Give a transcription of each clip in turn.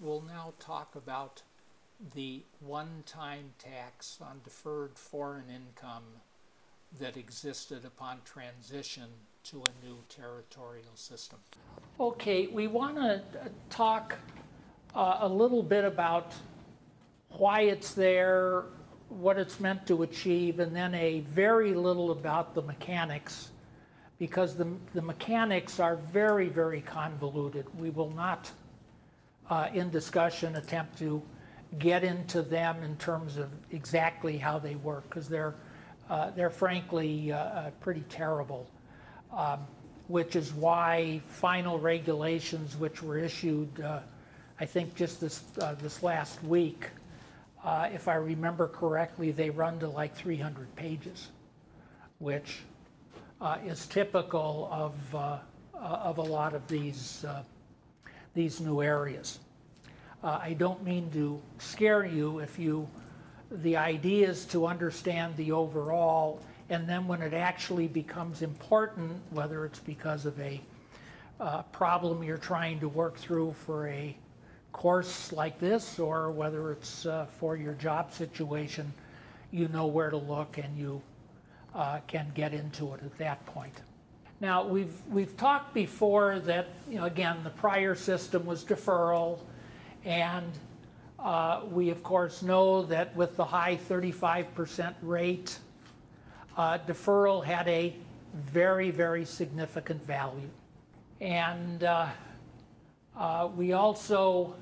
We'll now talk about the one-time tax on deferred foreign income that existed upon transition to a new territorial system. Okay, we want to talk uh, a little bit about why it's there, what it's meant to achieve, and then a very little about the mechanics, because the, the mechanics are very, very convoluted. We will not, uh, in discussion, attempt to get into them in terms of exactly how they work, because they're, uh, they're frankly uh, uh, pretty terrible. Um, which is why final regulations, which were issued, uh, I think just this uh, this last week, if I remember correctly, they run to like 300 pages, which is typical of of a lot of these these new areas. Uh, I don't mean to scare you if you, the idea is to understand the overall, and then when it actually becomes important, whether it's because of a uh, problem you're trying to work through for a course like this, or whether it's uh, for your job situation, you know where to look and you uh, can get into it at that point. Now, we've, we've talked before that, you know, again, the prior system was deferral, and uh, we, of course, know that with the high 35% rate, uh, deferral had a very, very significant value. And uh, uh we also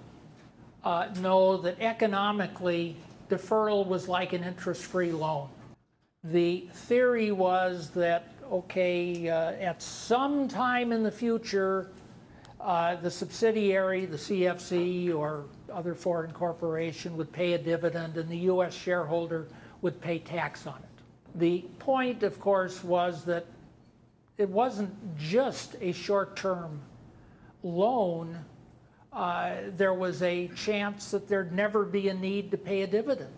uh, know that economically, deferral was like an interest free loan. The theory was that, okay, uh, at some time in the future, uh, the subsidiary, the CFC or other foreign corporation would pay a dividend and the U.S. shareholder would pay tax on it. The point, of course, was that it wasn't just a short-term loan. Uh, there was a chance that there'd never be a need to pay a dividend.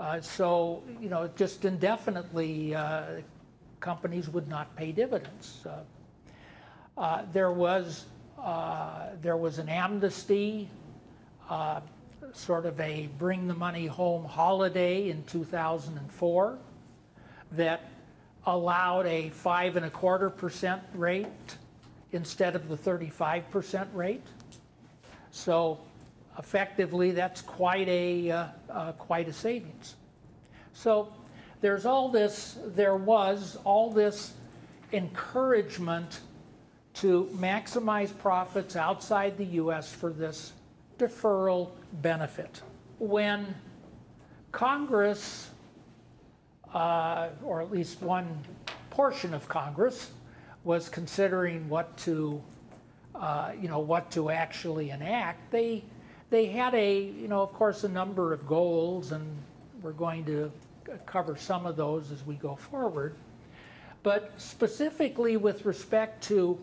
Uh, so, you know, just indefinitely, uh, companies would not pay dividends. Uh, there was uh, there was an amnesty, uh, sort of a bring the money home holiday in 2004 that allowed a five and a quarter percent rate instead of the 35 percent rate. So effectively, that's quite a uh, uh, quite a savings. So there's all this. There was all this encouragement to maximize profits outside the U.S. for this deferral benefit. When Congress, uh, or at least one portion of Congress, was considering what to, uh, you know, what to actually enact, they they had a, you know, of course, a number of goals, and we're going to cover some of those as we go forward. But specifically with respect to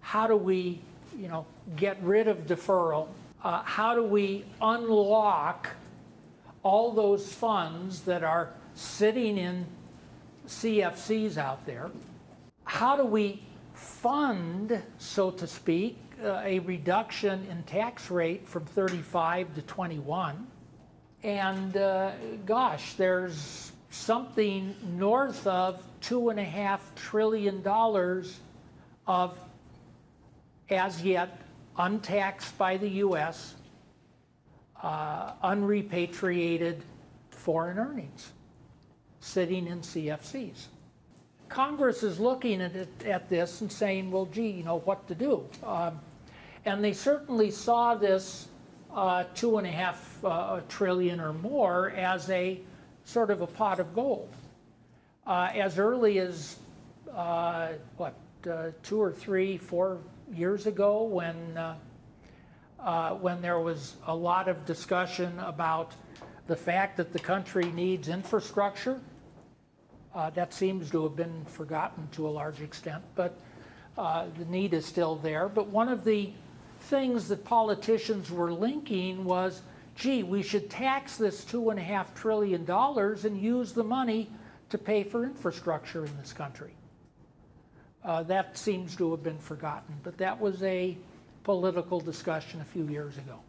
how do we, you know, get rid of deferral? Uh, how do we unlock all those funds that are sitting in CFCs out there? How do we fund, so to speak, uh, a reduction in tax rate from 35 to 21? And uh, gosh, there's something north of two and a half trillion dollars of as yet untaxed by the U.S., uh, unrepatriated foreign earnings sitting in CFCs. Congress is looking at, it, at this and saying, well, gee, you know, what to do? Um, and they certainly saw this uh, two and a half uh, trillion or more as a sort of a pot of gold. Uh, as early as, uh, what, uh, two or three, four years ago when, uh, when there was a lot of discussion about the fact that the country needs infrastructure. That seems to have been forgotten to a large extent, but the need is still there. But one of the things that politicians were linking was, gee, we should tax this two and a half trillion dollars and use the money to pay for infrastructure in this country. Uh, that seems to have been forgotten, but that was a political discussion a few years ago.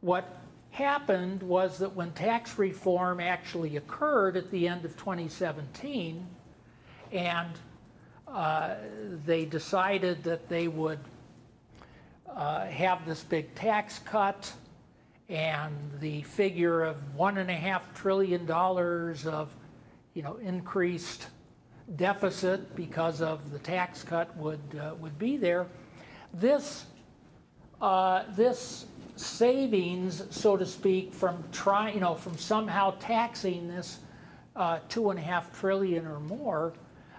What happened was that when tax reform actually occurred at the end of 2017, and uh, they decided that they would uh, have this big tax cut and the figure of one and a half trillion dollars of you know increased deficit because of the tax cut would uh, would be there. This uh, this savings so to speak from trying you know from somehow taxing this uh, two and a half trillion or more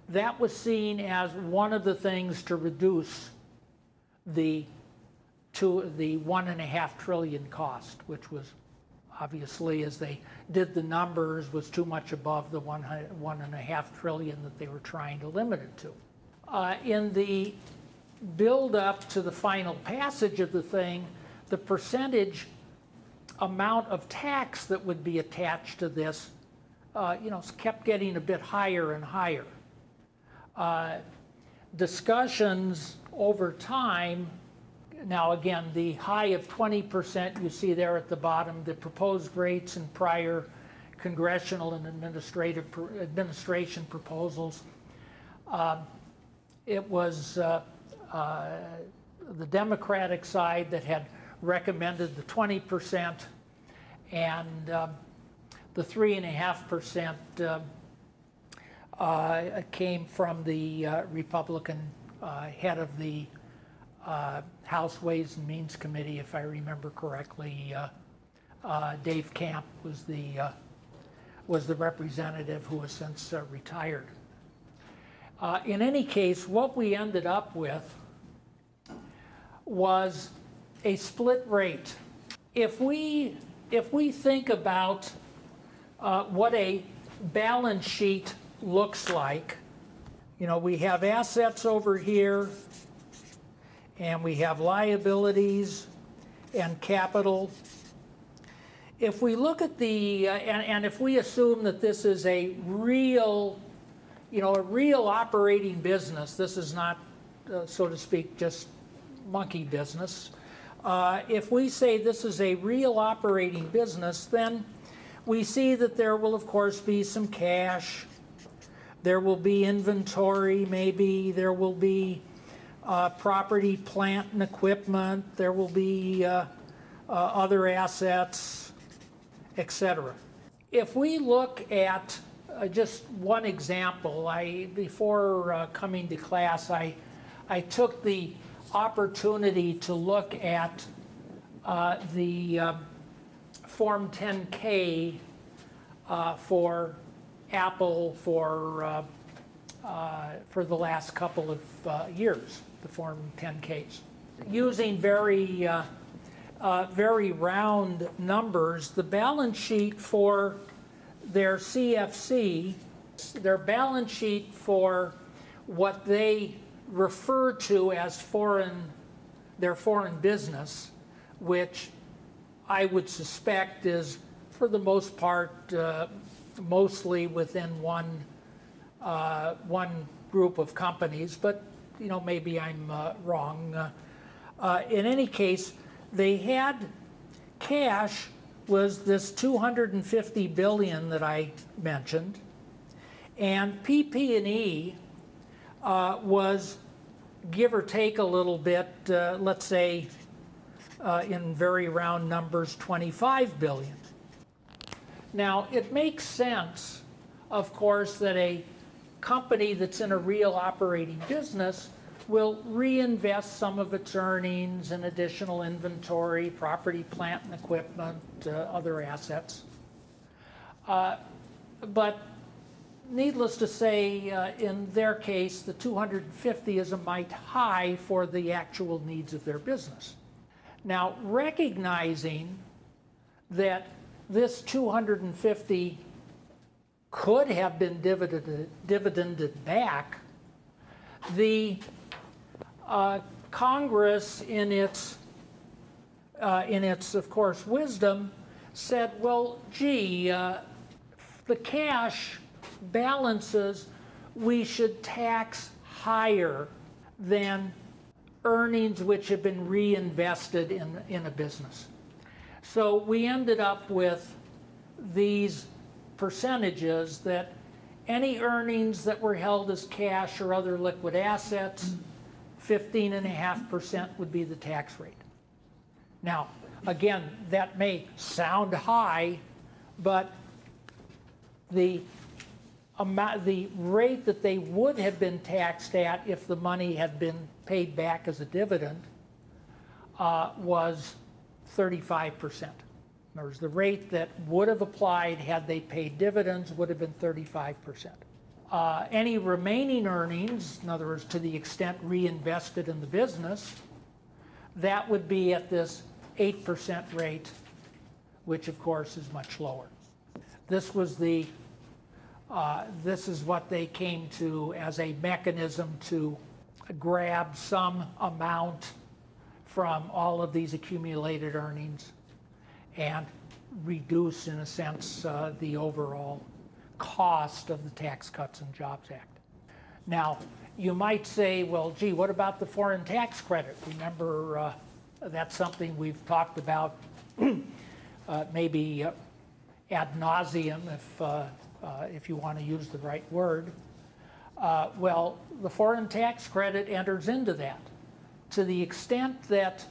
that was seen as one of the things to reduce the to the one and a half trillion cost, which was obviously, as they did the numbers, was too much above the one, one and a half trillion that they were trying to limit it to. Uh, in the build up to the final passage of the thing, the percentage amount of tax that would be attached to this, uh, you know, kept getting a bit higher and higher. Uh, discussions over time now, again, the high of 20% you see there at the bottom, the proposed rates in prior congressional and administrative administration proposals. Um, it was uh, uh, the Democratic side that had recommended the 20% and um, the 3.5% uh, uh, came from the uh, Republican uh, head of the uh, House Ways and Means Committee, if I remember correctly. Uh, uh, Dave Camp was the uh, was the representative who has since uh, retired. Uh, in any case, what we ended up with was a split rate. If we if we think about what a balance sheet looks like, you know, we have assets over here, and we have liabilities and capital. If we look at the, uh, and, and if we assume that this is a real, you know, a real operating business, this is not, uh, so to speak, just monkey business. Uh, if we say this is a real operating business, then we see that there will, of course, be some cash. There will be inventory, maybe. There will be uh, property, plant, and equipment. There will be uh, uh, other assets, etc. If we look at uh, just one example, I before uh, coming to class, I I took the opportunity to look at uh, the Form 10K for Apple for for the last couple of years the Form 10Ks. Using very, uh, uh, very round numbers, the balance sheet for their CFC, their balance sheet for what they refer to as foreign, their foreign business, which I would suspect is, for the most part, uh, mostly within one, uh, one group of companies, but you know, maybe I'm uh, wrong. Uh, uh, in any case, they had cash was this 250 billion that I mentioned, and PP&E uh, was give or take a little bit, let's say uh, in very round numbers, 25 billion. Now, it makes sense, of course, that a company that's in a real operating business will reinvest some of its earnings in additional inventory, property, plant, and equipment, uh, other assets. Uh, but needless to say, uh, in their case, the 250 is a mite high for the actual needs of their business. Now, recognizing that this 250 could have been dividended, dividended back, the uh, Congress, in its, uh, in its, of course, wisdom, said, well, gee, uh, the cash balances we should tax higher than earnings which have been reinvested in, in a business. So we ended up with these percentages that any earnings that were held as cash or other liquid assets, 15.5% would be the tax rate. Now, again, that may sound high, but the amount, the rate that they would have been taxed at if the money had been paid back as a dividend uh, was 35%. In the rate that would have applied had they paid dividends would have been 35%. Uh, any remaining earnings, in other words, to the extent reinvested in the business, that would be at this 8% rate, which of course is much lower. This was the, uh, this is what they came to as a mechanism to grab some amount from all of these accumulated earnings and reduce, in a sense, uh, the overall cost of the Tax Cuts and Jobs Act. Now, you might say, well, gee, what about the foreign tax credit? Remember, uh, that's something we've talked about uh, maybe uh, ad nauseum, if, uh, uh, if you want to use the right word. Well, the foreign tax credit enters into that. To the extent that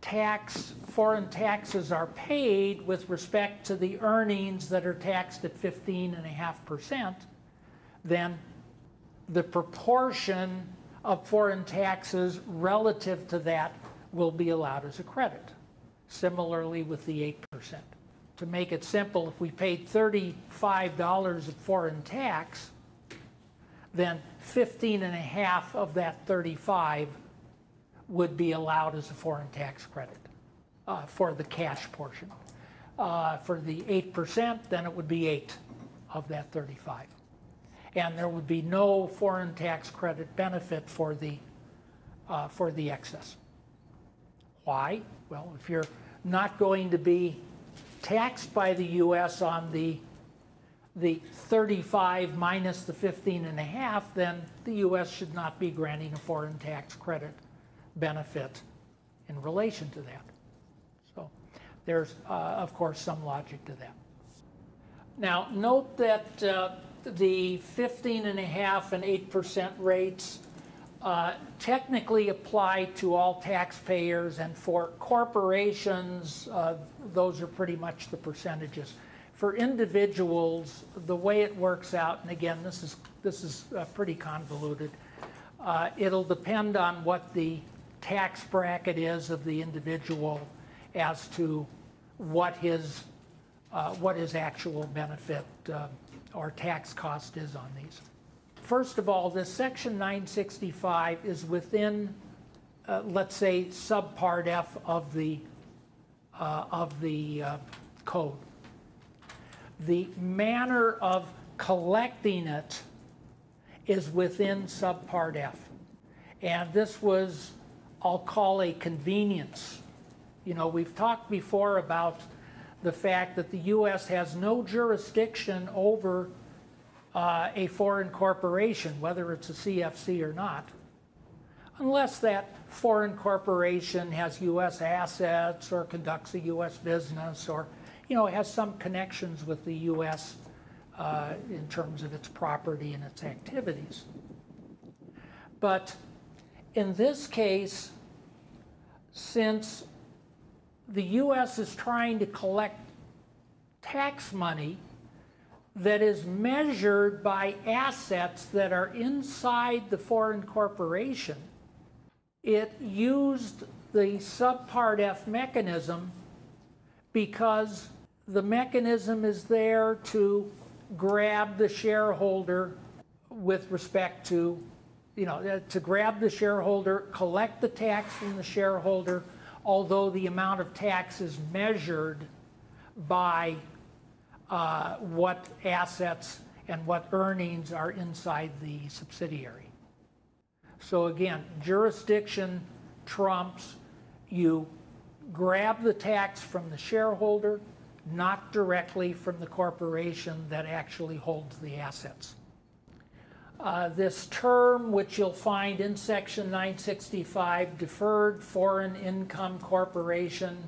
tax, foreign taxes are paid with respect to the earnings that are taxed at 15.5%, then the proportion of foreign taxes relative to that will be allowed as a credit. Similarly with the 8%. To make it simple, if we paid $35 of foreign tax, then 15 and a half of that 35 would be allowed as a foreign tax credit uh, for the cash portion. Uh, for the 8%, then it would be 8 of that 35. And there would be no foreign tax credit benefit for the, uh, for the excess. Why? Well, if you're not going to be taxed by the U.S. on the the 35 minus the 15 and a half, then the U.S. should not be granting a foreign tax credit benefit in relation to that. So there's, uh, of course, some logic to that. Now, note that uh, the 15 and a half and 8% rates uh, technically apply to all taxpayers, and for corporations, uh, those are pretty much the percentages. For individuals, the way it works out, and again, this is this is uh, pretty convoluted. Uh, it'll depend on what the tax bracket is of the individual as to what his uh, what his actual benefit uh, or tax cost is on these. First of all, this section 965 is within, uh, let's say, subpart F of the, uh, of the uh, code. The manner of collecting it is within subpart F. And this was, I'll call a convenience. You know, we've talked before about the fact that the U.S. has no jurisdiction over uh, a foreign corporation, whether it's a CFC or not, unless that foreign corporation has U.S. assets or conducts a U.S. business or, you know, has some connections with the U.S. Uh, in terms of its property and its activities. But in this case, since the U.S. is trying to collect tax money that is measured by assets that are inside the foreign corporation. It used the subpart F mechanism because the mechanism is there to grab the shareholder with respect to, you know, uh, to grab the shareholder, collect the tax from the shareholder, although the amount of tax is measured by uh, what assets and what earnings are inside the subsidiary. So again, jurisdiction trumps you grab the tax from the shareholder, not directly from the corporation that actually holds the assets. Uh, this term, which you'll find in section 965, deferred foreign income corporation,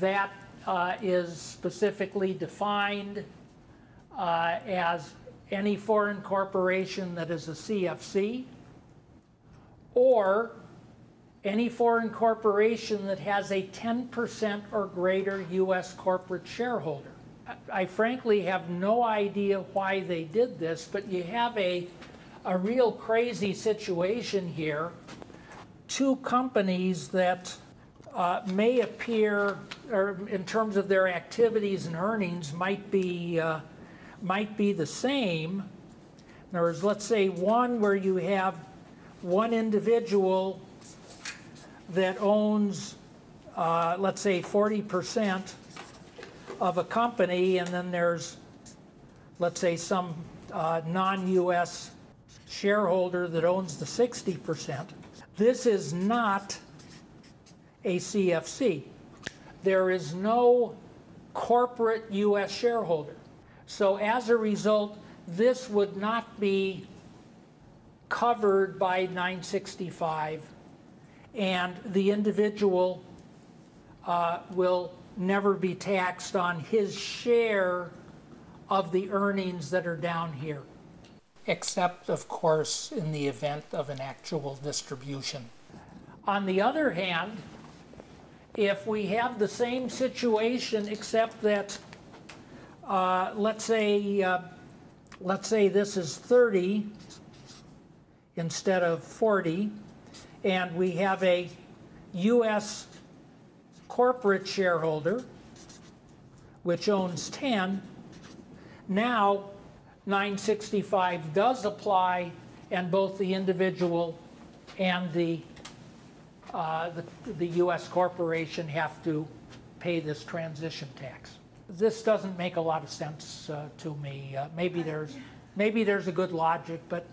that uh, is specifically defined uh, as any foreign corporation that is a CFC or any foreign corporation that has a 10% or greater U.S. corporate shareholder. I frankly have no idea why they did this, but you have a, a real crazy situation here. Two companies that uh, may appear, or in terms of their activities and earnings, might be uh, might be the same. In other words, let's say one where you have one individual that owns, uh, let's say, 40% of a company, and then there's, let's say, some uh, non US shareholder that owns the 60%. This is not a CFC. There is no corporate US shareholder. So as a result, this would not be covered by 965 and the individual uh, will never be taxed on his share of the earnings that are down here. Except, of course, in the event of an actual distribution. On the other hand, if we have the same situation except that uh, let's say, uh, let's say this is 30 instead of 40, and we have a U.S. corporate shareholder, which owns 10. Now, 965 does apply, and both the individual and the, uh, the, the U.S. corporation have to pay this transition tax this doesn't make a lot of sense uh, to me. Uh, maybe there's maybe there's a good logic, but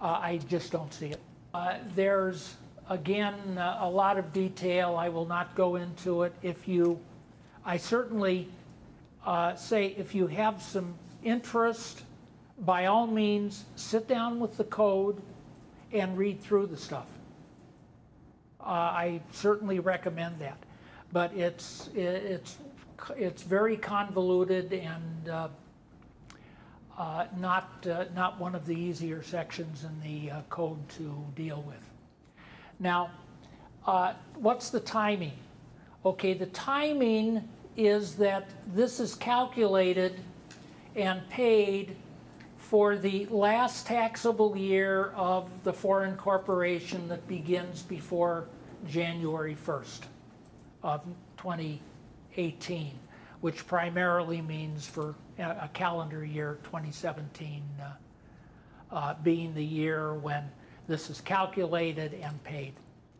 uh, I just don't see it. Uh, there's again uh, a lot of detail. I will not go into it. If you, I certainly uh, say if you have some interest, by all means, sit down with the code and read through the stuff. I certainly recommend that, but it's it's it's very convoluted and uh, uh, not, uh, not one of the easier sections in the uh, code to deal with. Now, uh, what's the timing? Okay, the timing is that this is calculated and paid for the last taxable year of the foreign corporation that begins before January 1st of 2018, which primarily means for a calendar year 2017 uh, uh, being the year when this is calculated and paid.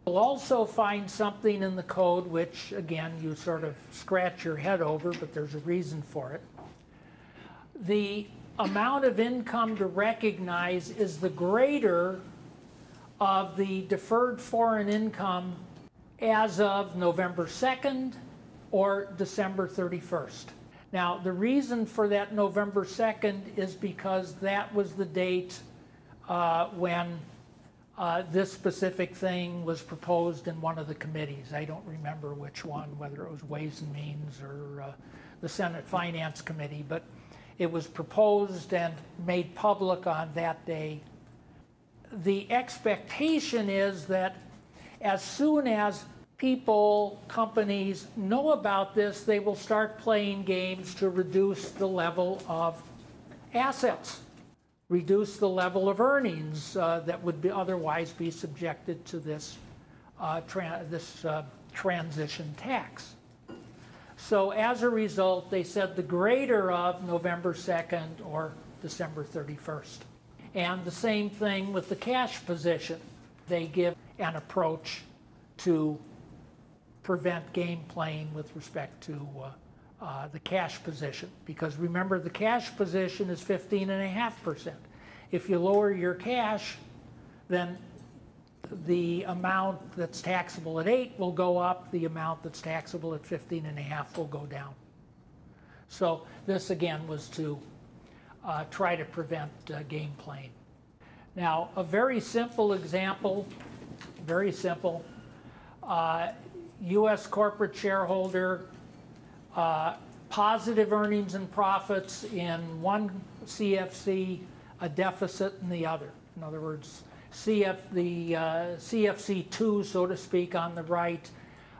You'll also find something in the code which, again, you sort of scratch your head over, but there's a reason for it. The amount of income to recognize is the greater of the deferred foreign income as of November 2nd, or December 31st. Now, the reason for that November 2nd is because that was the date uh, when uh, this specific thing was proposed in one of the committees. I don't remember which one, whether it was Ways and Means or uh, the Senate Finance Committee, but it was proposed and made public on that day. The expectation is that as soon as people, companies know about this, they will start playing games to reduce the level of assets, reduce the level of earnings uh, that would be otherwise be subjected to this, uh, this uh, transition tax. So as a result, they said the greater of November 2nd or December 31st. And the same thing with the cash position. They give an approach to prevent game playing with respect to uh, the cash position. Because remember, the cash position is 15.5%. If you lower your cash, then the amount that's taxable at 8 will go up, the amount that's taxable at 15.5 will go down. So this again was to uh, try to prevent uh, game playing. Now, a very simple example, very simple, uh, U.S. corporate shareholder uh, positive earnings and profits in one CFC, a deficit in the other. In other words, CF, the uh, CFC 2, so to speak, on the right,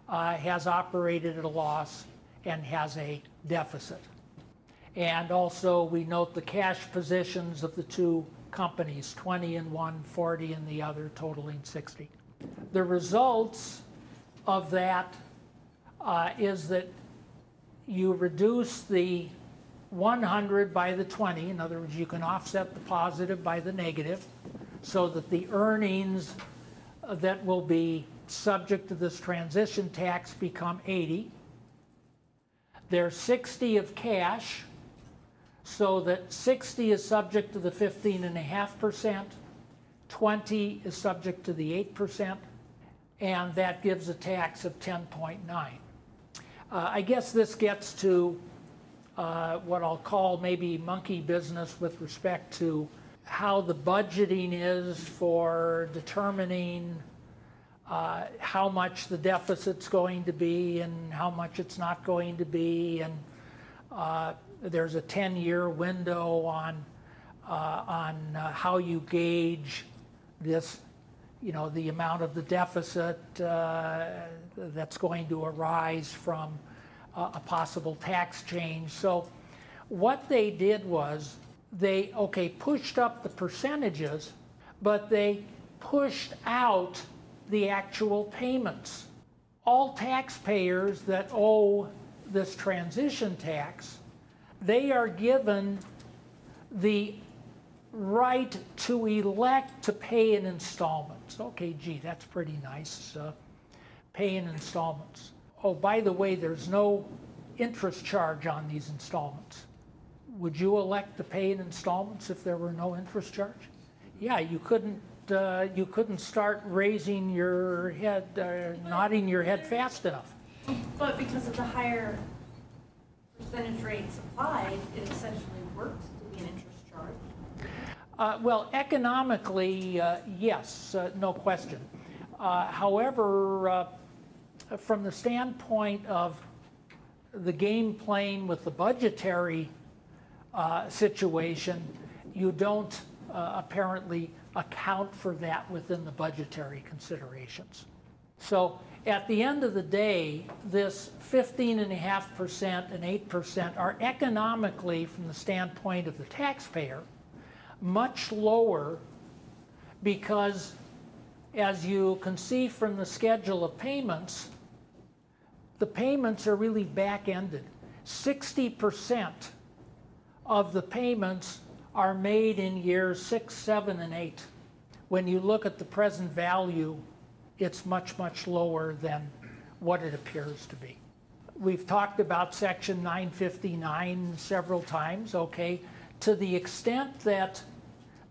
uh, has operated at a loss and has a deficit. And also, we note the cash positions of the two companies 20 in one, 40 in the other, totaling 60. The results of that uh, is that you reduce the 100 by the 20. In other words, you can offset the positive by the negative so that the earnings that will be subject to this transition tax become 80. There's 60 of cash, so that 60 is subject to the 15.5%, 20 is subject to the 8%, and that gives a tax of 10.9. Uh, I guess this gets to uh, what I'll call maybe monkey business with respect to how the budgeting is for determining uh, how much the deficit's going to be and how much it's not going to be. And uh, there's a 10-year window on, uh, on uh, how you gauge this, you know, the amount of the deficit uh, that's going to arise from a possible tax change. So what they did was they, okay, pushed up the percentages, but they pushed out the actual payments. All taxpayers that owe this transition tax, they are given the right to elect to pay in installments. Okay, gee, that's pretty nice. Uh, pay in installments. Oh, by the way, there's no interest charge on these installments. Would you elect to pay in installments if there were no interest charge? Yeah, you couldn't. Uh, you couldn't start raising your head, uh, nodding your head fast enough. But because of the higher percentage rate applied, it essentially works to be an interest charge. Uh, well, economically, uh, yes, uh, no question. Uh, however, uh, from the standpoint of the game playing with the budgetary uh, situation, you don't apparently account for that within the budgetary considerations. So at the end of the day, this 15.5% and 8% are economically, from the standpoint of the taxpayer, much lower because, as you can see from the schedule of payments, the payments are really back ended. 60% of the payments are made in years six, seven, and eight. When you look at the present value it's much, much lower than what it appears to be. We've talked about Section 959 several times, okay? To the extent that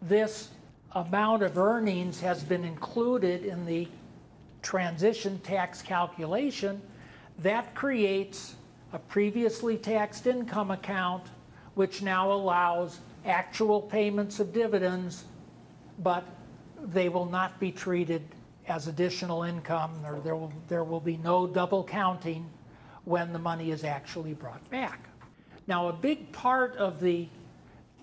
this amount of earnings has been included in the transition tax calculation, that creates a previously taxed income account, which now allows actual payments of dividends, but they will not be treated as additional income, or there will, there will be no double counting when the money is actually brought back. Now, a big part of the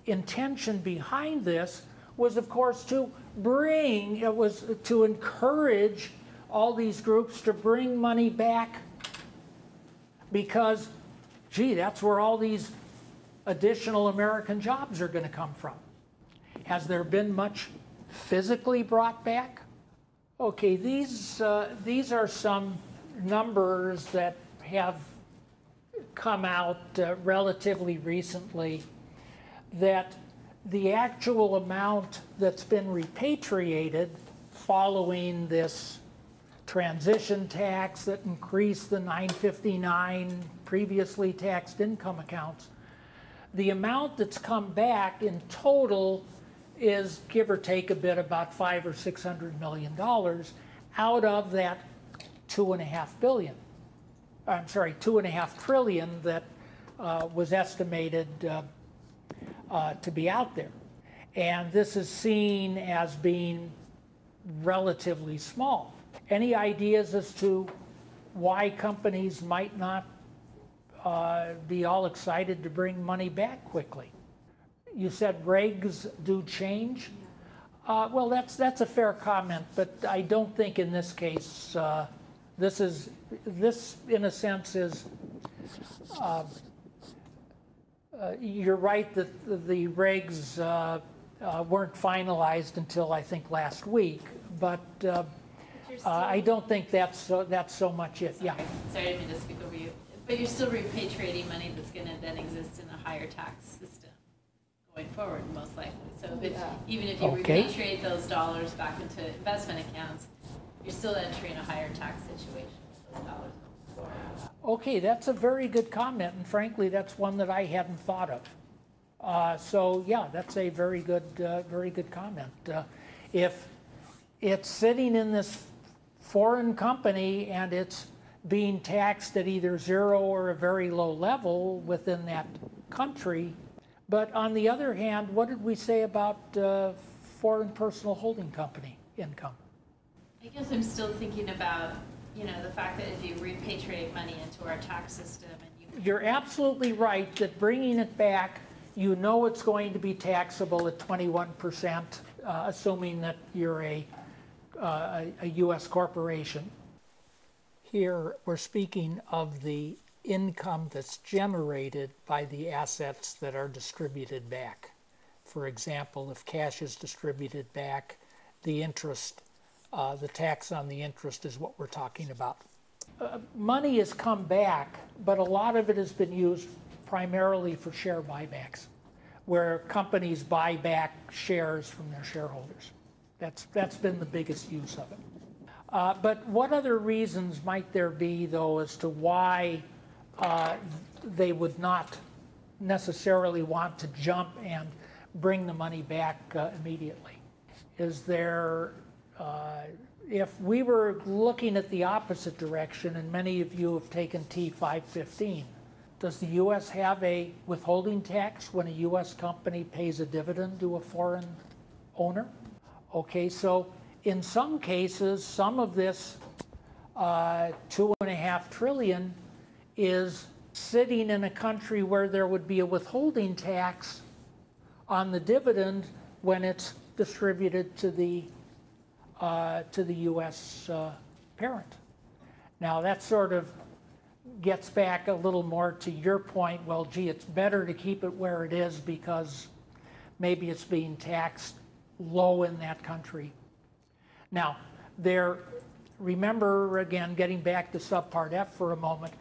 intention behind this was, of course, to bring, it was to encourage all these groups to bring money back because, gee, that's where all these additional American jobs are going to come from. Has there been much physically brought back? Okay, these, uh, these are some numbers that have come out uh, relatively recently that the actual amount that's been repatriated following this transition tax that increased the 959 previously taxed income accounts, the amount that's come back in total is give or take a bit about five or six hundred million dollars out of that two and a half billion. I'm sorry, two and a half trillion that uh, was estimated uh, uh, to be out there. And this is seen as being relatively small. Any ideas as to why companies might not uh, be all excited to bring money back quickly. You said regs do change? Uh, Well, that's, that's a fair comment, but I don't think in this case, uh, this is, this in a sense is, uh, uh, you're right that the- the regs uh, weren't finalized until, I think, last week, but uh, I don't think that's, so- that's so much it, yeah. Sorry, I didn't to speak over you, but you're still repatriating money that's gonna then exist in a higher tax system going forward, most likely. So if, even if you Okay. repatriate those dollars back into investment accounts, you're still entering a higher tax situation with those dollars. going forward. Okay, that's a very good comment, and frankly, that's one that I hadn't thought of. Uh, So, yeah, that's a very good, uh, very good comment. Uh, If it's sitting in this foreign company and it's being taxed at either zero or a very low level within that country, but on the other hand, what did we say about uh, foreign personal holding company income? I guess I'm still thinking about, you know, the fact that if you repatriate money into our tax system and you You're absolutely right that bringing it back, you know it's going to be taxable at 21%, uh, assuming that you're a, uh, a U.S. corporation. Here, we're speaking of the income that's generated by the assets that are distributed back. For example, if cash is distributed back, the interest, uh, the tax on the interest is what we're talking about money has come back, but a lot of it has been used primarily for share buybacks, where companies buy back shares from their shareholders. That's, that's been the biggest use of it. Uh, But what other reasons might there be, though, as to why uh, they would not necessarily want to jump and bring the money back uh, immediately? Is there, uh, if we were looking at the opposite direction, and many of you have taken T515, does the U.S. have a withholding tax when a U.S. company pays a dividend to a foreign owner? Okay, so in some cases, some of this uh, two and a half trillion is sitting in a country where there would be a withholding tax on the dividend when it's distributed to the uh, to the U.S. Uh, parent. Now that sort of gets back a little more to your point. Well, gee, it's better to keep it where it is because maybe it's being taxed low in that country. Now, there, remember again, getting back to subpart F for a moment,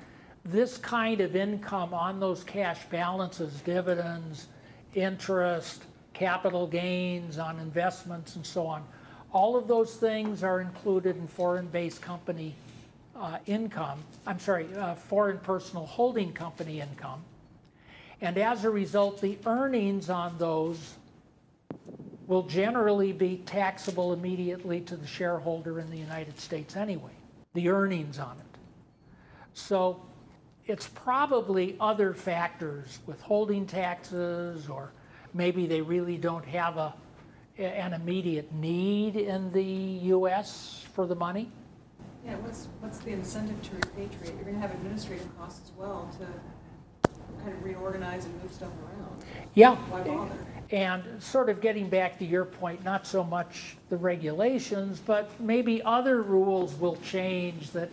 this kind of income on those cash balances, dividends, interest, capital gains on investments and so on, all of those things are included in foreign-based company uh, income, I'm sorry, uh, foreign personal holding company income. And as a result, the earnings on those will generally be taxable immediately to the shareholder in the United States anyway, the earnings on it. So it's probably other factors, withholding taxes, or maybe they really don't have a, an immediate need in the US for the money. Yeah, what's, what's the incentive to repatriate? You're gonna have administrative costs as well to kind of reorganize and move stuff around. Yeah. Why bother? And sort of getting back to your point, not so much the regulations, but maybe other rules will change that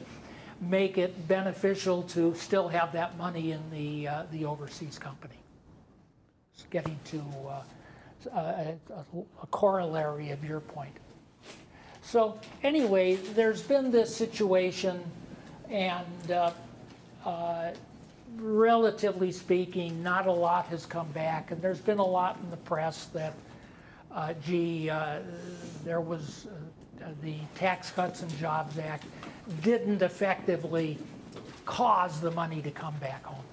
make it beneficial to still have that money in the, uh, the overseas company. It's getting to uh, a, a- a corollary of your point. So anyway, there's been this situation and uh, uh, relatively speaking, not a lot has come back. And there's been a lot in the press that, uh, gee, uh, there was uh, the Tax Cuts and Jobs Act didn't effectively cause the money to come back home.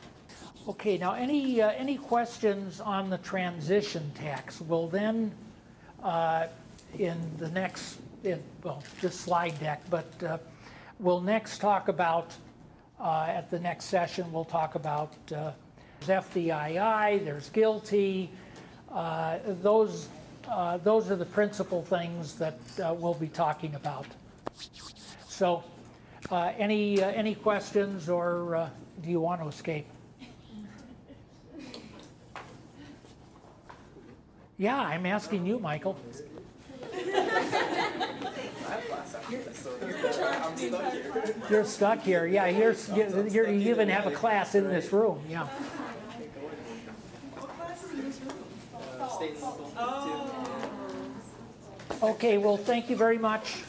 Okay, now any, uh, any questions on the transition tax? We'll then, uh, in the next, in, well, this slide deck, but uh, we'll next talk about, uh, at the next session, we'll talk about uh, there's FDII, there's GILTI. Uh, those, uh, those are the principal things that uh, we'll be talking about. So uh, any, any questions or do you want to escape? Yeah, I'm asking you, Michael. You're stuck here, yeah, you're, you're, you even have a class in this room, yeah. Okay, well, thank you very much.